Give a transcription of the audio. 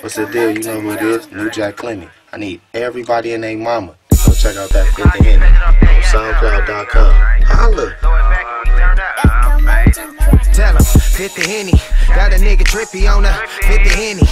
What's the deal? You know who it is? NewJac Clemmie. I need everybody and their mama. Go check out that Fifth of Henny on SoundCloud.com. Holla. Tell him, Fifth of Henny. Got a nigga trippy on the Fifth of Henny.